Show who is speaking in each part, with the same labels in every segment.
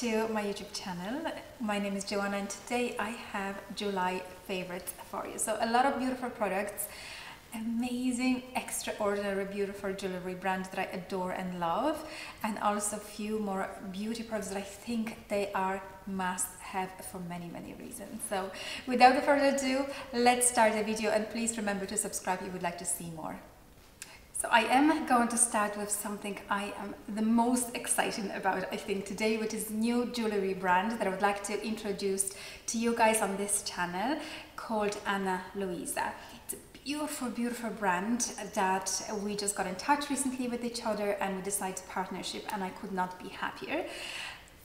Speaker 1: To my YouTube channel. My name is Joanna and today I have July favorites for you. So a lot of beautiful products, amazing, extraordinary, beautiful jewelry brands that I adore and love and also a few more beauty products that I think they are must have for many many reasons. So without further ado, let's start the video and please remember to subscribe if you would like to see more. So I am going to start with something I am the most excited about, I think, today, which is new jewelry brand that I would like to introduce to you guys on this channel called Ana Luisa. It's a beautiful, beautiful brand that we just got in touch recently with each other and we decided to partnership and I could not be happier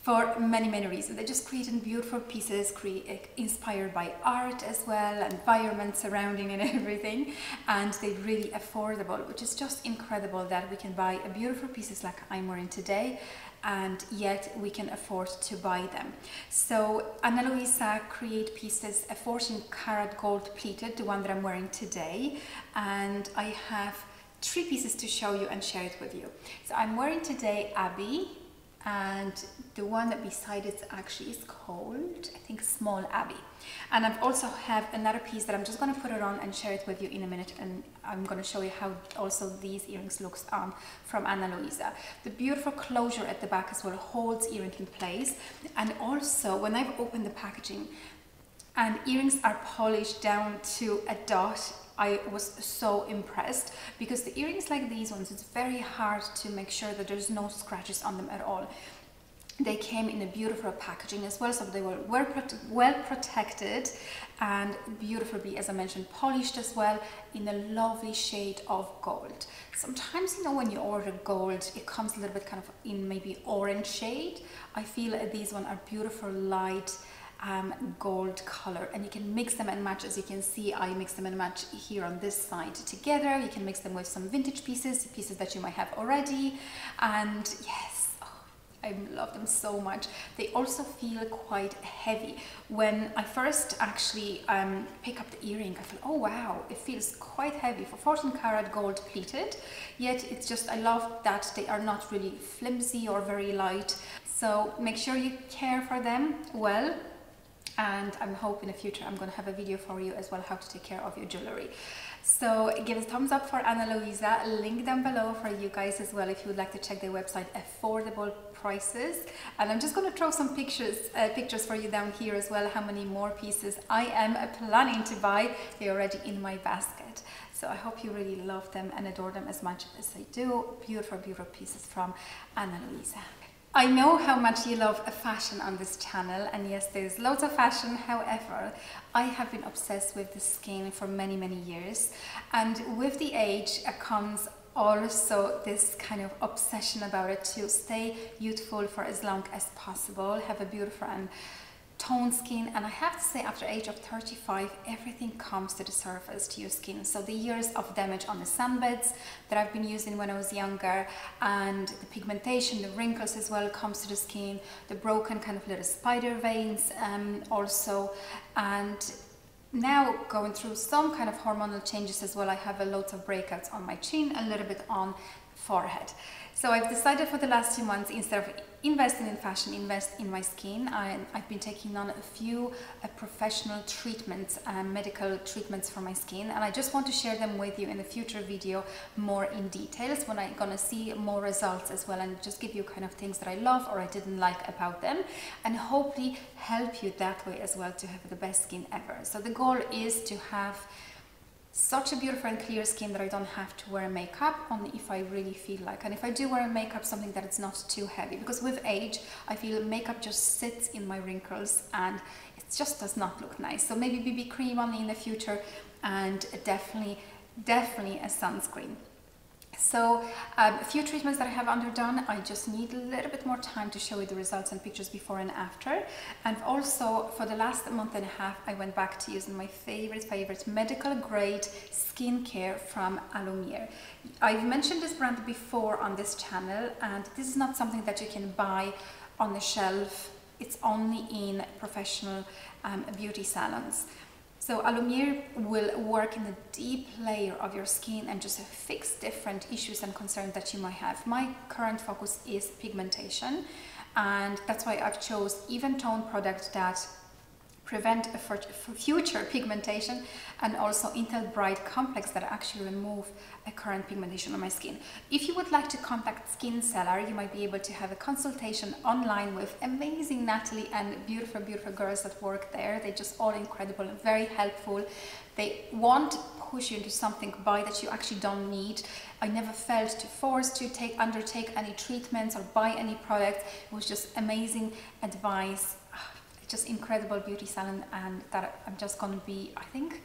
Speaker 1: for many, many reasons. They just created beautiful pieces, create, eh, inspired by art as well, environment surrounding and everything. And they're really affordable, which is just incredible that we can buy a beautiful pieces like I'm wearing today and yet we can afford to buy them. So Ana Luisa create pieces, a 14 karat gold pleated, the one that I'm wearing today. And I have three pieces to show you and share it with you. So I'm wearing today Abby, and the one that beside it actually is called I think Small Abby and I've also have another piece that I'm just going to put it on and share it with you in a minute and I'm going to show you how also these earrings looks on from Ana Luisa. The beautiful closure at the back as well holds earring in place and also when I've opened the packaging and earrings are polished down to a dot I was so impressed because the earrings like these ones, it's very hard to make sure that there's no scratches on them at all. They came in a beautiful packaging as well, so they were well, well protected and beautifully, as I mentioned, polished as well in a lovely shade of gold. Sometimes, you know, when you order gold, it comes a little bit kind of in maybe orange shade. I feel these one are beautiful light um, gold color and you can mix them and match as you can see I mix them and match here on this side together you can mix them with some vintage pieces pieces that you might have already and yes oh, I love them so much. They also feel quite heavy. When I first actually um, pick up the earring, I thought, oh wow, it feels quite heavy for 14 karat gold pleated. Yet it's just, I love that they are not really flimsy or very light. So make sure you care for them well and I'm hoping in the future I'm going to have a video for you as well how to take care of your jewelry. So give a thumbs up for Ana Luisa, link down below for you guys as well if you would like to check their website, affordable prices. And I'm just going to throw some pictures uh, pictures for you down here as well, how many more pieces I am planning to buy. They're already in my basket. So I hope you really love them and adore them as much as I do. Beautiful, beautiful pieces from Ana Luisa. I know how much you love fashion on this channel and yes there's loads of fashion. However I have been obsessed with the skin for many many years and with the age comes also this kind of obsession about it to stay youthful for as long as possible have a beautiful and toned skin and I have to say after age of 35 everything comes to the surface to your skin. So the years of damage on the sunbeds that I've been using when I was younger and the pigmentation the wrinkles as well comes to the skin the broken kind of little spider veins um, also. And now going through some kind of hormonal changes as well I have a lot of breakouts on my chin a little bit on forehead so I've decided for the last few months, instead of investing in fashion, invest in my skin. I, have been taking on a few uh, professional treatments, uh, medical treatments for my skin, and I just want to share them with you in a future video more in details when I'm gonna see more results as well and just give you kind of things that I love or I didn't like about them and hopefully help you that way as well to have the best skin ever. So the goal is to have such a beautiful and clear skin that I don't have to wear makeup only if I really feel like. And if I do wear makeup something that it's not too heavy. Because with age I feel makeup just sits in my wrinkles and it just does not look nice. So maybe BB cream only in the future and definitely definitely a sunscreen so um, a few treatments that I have underdone, I just need a little bit more time to show you the results and pictures before and after. And also for the last month and a half, I went back to using my favorite, favorite medical grade skincare from Alumier. I've mentioned this brand before on this channel and this is not something that you can buy on the shelf. It's only in professional um, beauty salons. So Alumier will work in the deep layer of your skin and just fix different issues and concerns that you might have. My current focus is pigmentation and that's why I've chose even tone product that prevent for future pigmentation and also IntelliBright Complex that actually remove a current pigmentation on my skin. If you would like to contact Skin Cellar, you might be able to have a consultation online with amazing Natalie and beautiful, beautiful girls that work there. They're just all incredible and very helpful. They won't push you into something buy that you actually don't need. I never felt to force to take undertake any treatments or buy any products. It was just amazing advice just incredible beauty salon and that I'm just going to be, I think,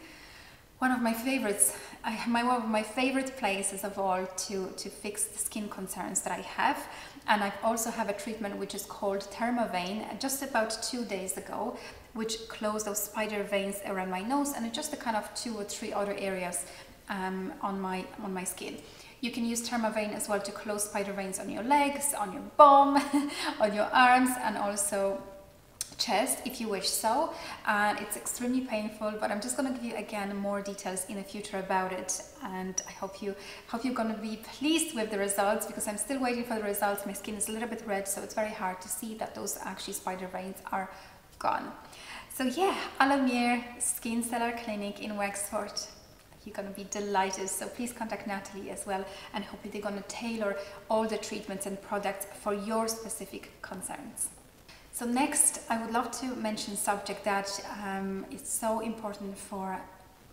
Speaker 1: one of my favorites, I, my, one of my favorite places of all to, to fix the skin concerns that I have. And I also have a treatment which is called Thermavein just about two days ago, which closed those spider veins around my nose and just a kind of two or three other areas um, on, my, on my skin. You can use Thermavein as well to close spider veins on your legs, on your bum, on your arms, and also chest if you wish so and it's extremely painful but I'm just going to give you again more details in the future about it and I hope you hope you're going to be pleased with the results because I'm still waiting for the results my skin is a little bit red so it's very hard to see that those actually spider veins are gone so yeah Alumier Skin Cellar Clinic in Wexford you're going to be delighted. So please contact Natalie as well and hopefully they're going to tailor all the treatments and products for your specific concerns. So next, I would love to mention subject that um, is so important for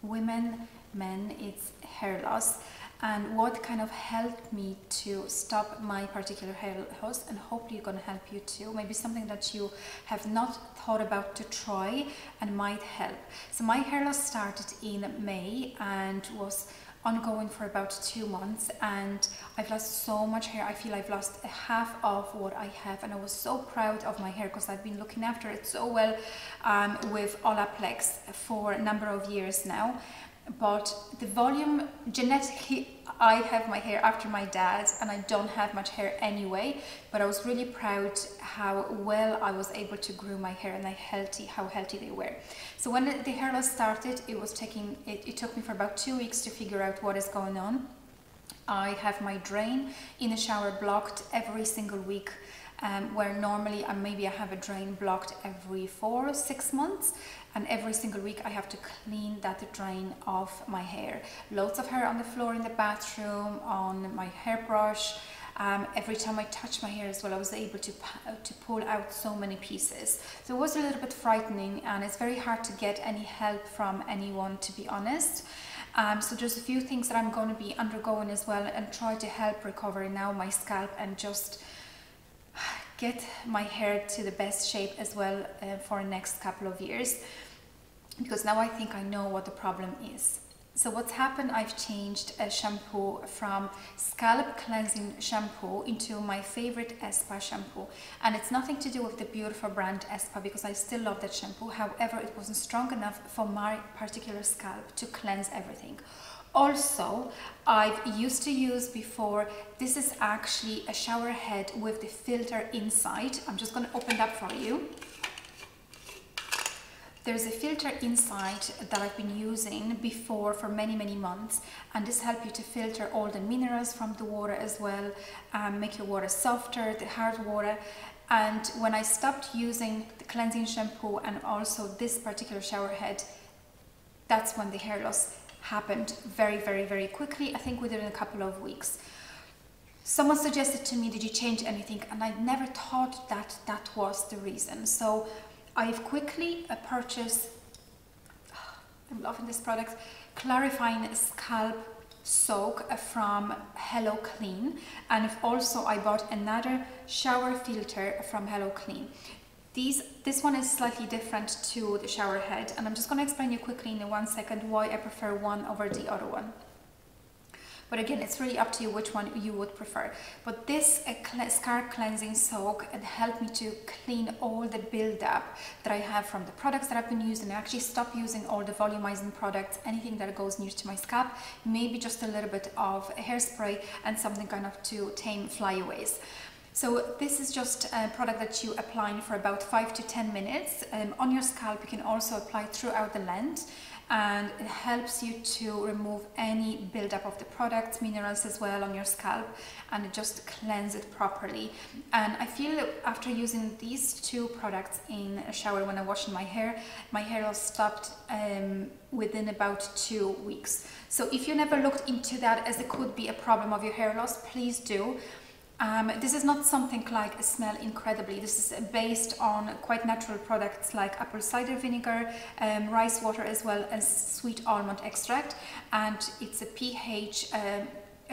Speaker 1: women, men, it's hair loss and what kind of helped me to stop my particular hair loss and hopefully going to help you too. Maybe something that you have not thought about to try and might help. So my hair loss started in May and was ongoing for about two months and I've lost so much hair. I feel I've lost a half of what I have and I was so proud of my hair because I've been looking after it so well um, with Olaplex for a number of years now but the volume genetically I have my hair after my dad and I don't have much hair anyway but I was really proud how well I was able to grow my hair and how healthy how healthy they were. So when the hair loss started it was taking it, it took me for about two weeks to figure out what is going on. I have my drain in the shower blocked every single week um, where normally uh, maybe I have a drain blocked every four or six months and every single week I have to clean that drain off my hair. Loads of hair on the floor in the bathroom, on my hairbrush. Um, every time I touch my hair as well, I was able to, to pull out so many pieces. So it was a little bit frightening and it's very hard to get any help from anyone to be honest. Um, so there's a few things that I'm going to be undergoing as well and try to help recover now my scalp and just get my hair to the best shape as well uh, for the next couple of years because now I think I know what the problem is. So what's happened, I've changed a shampoo from scalp cleansing shampoo into my favorite Espa shampoo. And it's nothing to do with the beautiful brand Espa because I still love that shampoo. However, it wasn't strong enough for my particular scalp to cleanse everything. Also, I've used to use before, this is actually a shower head with the filter inside. I'm just gonna open that for you. There's a filter inside that I've been using before for many, many months. And this helps you to filter all the minerals from the water as well, um, make your water softer, the hard water. And when I stopped using the cleansing shampoo and also this particular shower head, that's when the hair loss happened very, very, very quickly. I think within a couple of weeks. Someone suggested to me, did you change anything? And I never thought that that was the reason. So I've quickly purchased, I'm loving this product, Clarifying Scalp Soak from Hello Klean and also I bought another shower filter from Hello Klean. These, this one is slightly different to the shower head and I'm just going to explain you quickly in one second why I prefer one over the other one. But again, it's really up to you which one you would prefer. But this uh, scalp cleansing soak and helped me to clean all the buildup that I have from the products that I've been using. I actually stopped using all the volumizing products, anything that goes near to my scalp, maybe just a little bit of hairspray and something kind of to tame flyaways. So this is just a product that you apply for about 5 to 10 minutes um, on your scalp. You can also apply throughout the length and it helps you to remove any buildup of the products, minerals as well on your scalp and just cleanse it properly. And I feel after using these two products in a shower when I wash my hair, my hair loss stopped um, within about two weeks. So if you never looked into that as it could be a problem of your hair loss, please do. Um, this is not something like a smell incredibly. This is based on quite natural products like apple cider vinegar, um, rice water as well as sweet almond extract and it's a pH um,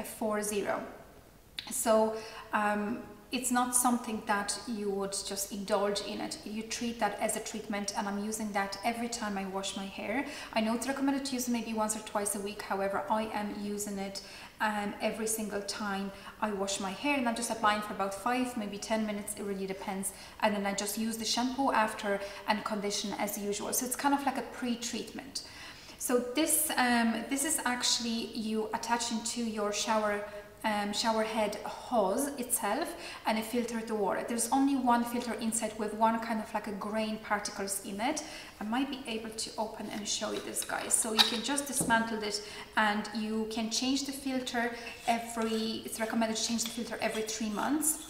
Speaker 1: 40. So um, it's not something that you would just indulge in it. You treat that as a treatment and I'm using that every time I wash my hair. I know it's recommended to use maybe once or twice a week. However, I am using it um, every single time I wash my hair and I'm just applying for about five, maybe 10 minutes. It really depends. And then I just use the shampoo after and condition as usual. So it's kind of like a pre-treatment. So this, um, this is actually you attaching to your shower um, shower head hose itself and a filter to water. There's only one filter inside with one kind of like a grain particles in it. I might be able to open and show you this guys. So you can just dismantle it and you can change the filter every, it's recommended to change the filter every three months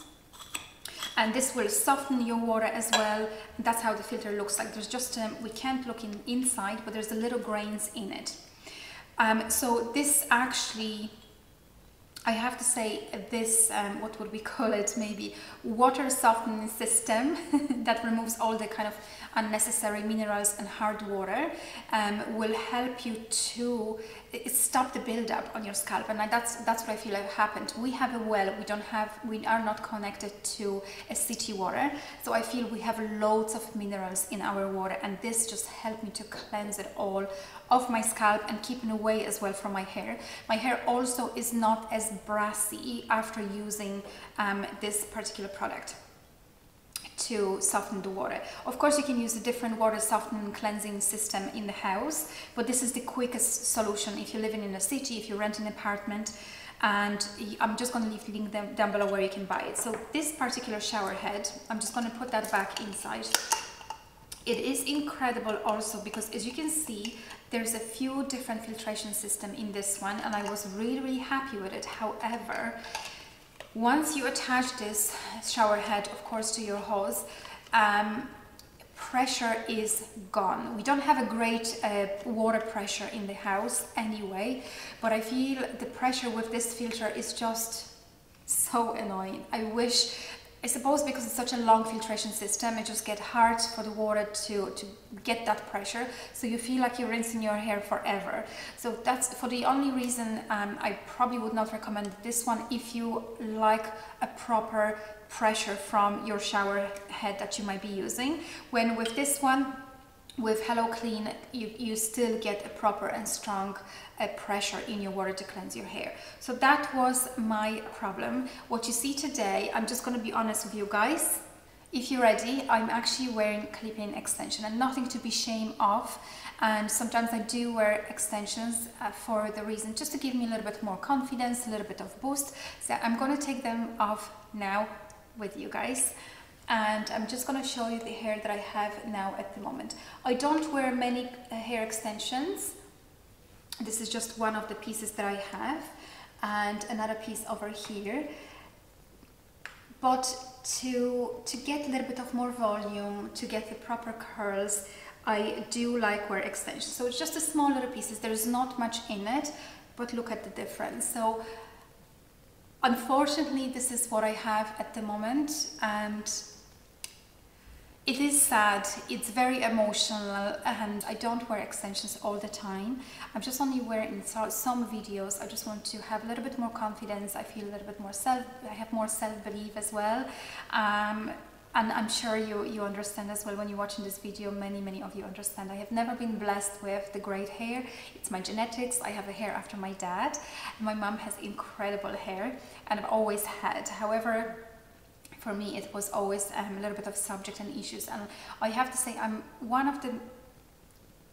Speaker 1: and this will soften your water as well that's how the filter looks like there's just um, we can't look in inside but there's a little grains in it um, so this actually I have to say this, um, what would we call it, maybe water softening system that removes all the kind of unnecessary minerals and hard water um, will help you to stop the buildup on your scalp and that's that's what I feel like happened. We have a well, we don't have, we are not connected to a city water so I feel we have loads of minerals in our water and this just helped me to cleanse it all off my scalp and keeping away as well from my hair. My hair also is not as brassy after using um, this particular product to soften the water. Of course you can use a different water softening cleansing system in the house, but this is the quickest solution if you're living in a city, if you rent an apartment, and I'm just going to leave the link down below where you can buy it. So this particular shower head, I'm just going to put that back inside. It is incredible also because as you can see, there's a few different filtration system in this one and I was really, really happy with it. However, once you attach this shower head, of course, to your hose, um, pressure is gone. We don't have a great uh, water pressure in the house anyway, but I feel the pressure with this filter is just so annoying. I wish I suppose because it's such a long filtration system, it just gets hard for the water to, to get that pressure. So you feel like you're rinsing your hair forever. So that's for the only reason um, I probably would not recommend this one if you like a proper pressure from your shower head that you might be using. When with this one, with Hello Klean, you, you still get a proper and strong uh, pressure in your water to cleanse your hair. So that was my problem. What you see today, I'm just going to be honest with you guys. If you're ready, I'm actually wearing clip-in extension and nothing to be shame of. And sometimes I do wear extensions uh, for the reason just to give me a little bit more confidence, a little bit of boost. So I'm going to take them off now with you guys and I'm just going to show you the hair that I have now at the moment. I don't wear many uh, hair extensions. This is just one of the pieces that I have and another piece over here. But to, to get a little bit of more volume, to get the proper curls, I do like wear extensions. So it's just a small little pieces. There's not much in it, but look at the difference. So unfortunately, this is what I have at the moment. And it is sad, it's very emotional and I don't wear extensions all the time. I'm just only wearing some videos. I just want to have a little bit more confidence. I feel a little bit more self, I have more self-belief as well. Um, and I'm sure you, you understand as well when you're watching this video, many, many of you understand. I have never been blessed with the great hair. It's my genetics. I have a hair after my dad. My mom has incredible hair and I've always had. However, for me it was always um, a little bit of subject and issues. And I have to say I'm one of the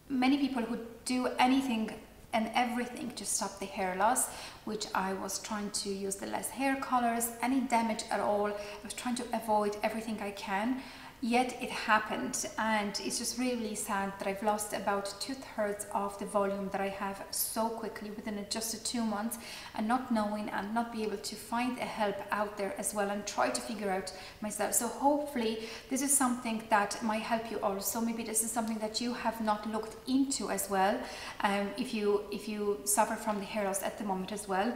Speaker 1: many people who do anything and everything to stop the hair loss which I was trying to use the less hair colors any damage at all. I was trying to avoid everything I can Yet it happened, and it's just really, really sad that I've lost about two thirds of the volume that I have so quickly within just two months, and not knowing and not be able to find a help out there as well and try to figure out myself. So hopefully, this is something that might help you also. Maybe this is something that you have not looked into as well. Um, if you if you suffer from the hair loss at the moment as well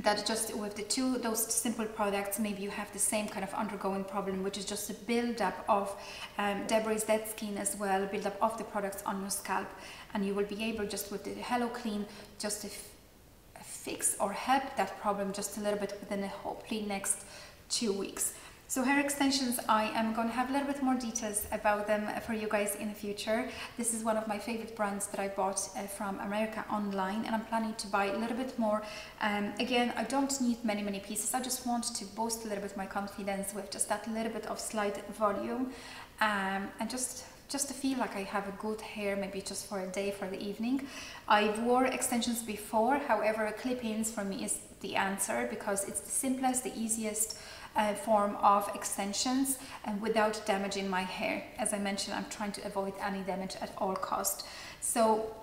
Speaker 1: that just with the two those simple products maybe you have the same kind of undergoing problem which is just a build-up of um, debris dead skin as well build up of the products on your scalp. And you will be able just with the Hello Klean just to fix or help that problem just a little bit within hopefully next two weeks so hair extensions, I am going to have a little bit more details about them for you guys in the future. This is one of my favorite brands that I bought uh, from America online and I'm planning to buy a little bit more. Um, again, I don't need many, many pieces. I just want to boost a little bit my confidence with just that little bit of slight volume um, and just just to feel like I have a good hair, maybe just for a day, for the evening. I've wore extensions before, however, clip-ins for me is the answer because it's the simplest, the easiest, uh, form of extensions and without damaging my hair. As I mentioned, I'm trying to avoid any damage at all cost. So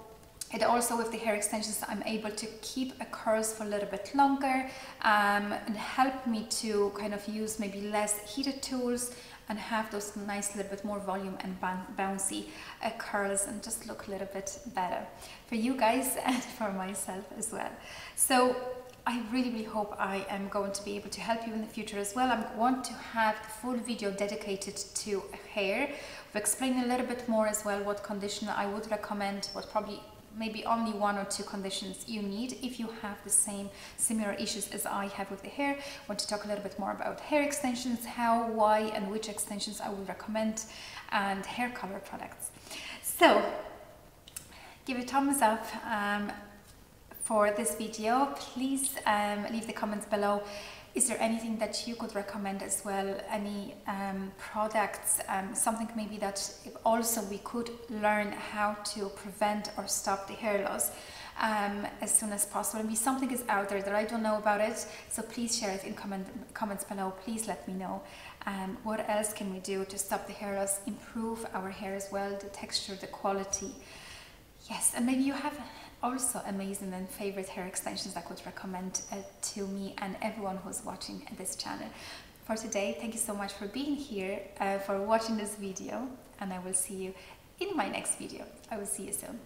Speaker 1: it also with the hair extensions I'm able to keep a curls for a little bit longer um, and help me to kind of use maybe less heated tools and have those nice little bit more volume and bouncy uh, curls and just look a little bit better for you guys and for myself as well. So I really, really hope I am going to be able to help you in the future as well. I want to have the full video dedicated to hair. We've explained a little bit more as well what conditioner I would recommend, what probably maybe only one or two conditions you need if you have the same similar issues as I have with the hair. I want to talk a little bit more about hair extensions, how, why and which extensions I would recommend and hair color products. So give a thumbs up um, for this video. Please um, leave the comments below. Is there anything that you could recommend as well? Any um, products, um, something maybe that also we could learn how to prevent or stop the hair loss um, as soon as possible. Maybe something is out there that I don't know about it, so please share it in comment, comments below. Please let me know. Um, what else can we do to stop the hair loss, improve our hair as well, the texture, the quality. Yes, and maybe you have also amazing and favorite hair extensions I could recommend uh, to me and everyone who's watching this channel. For today, thank you so much for being here, uh, for watching this video, and I will see you in my next video. I will see you soon.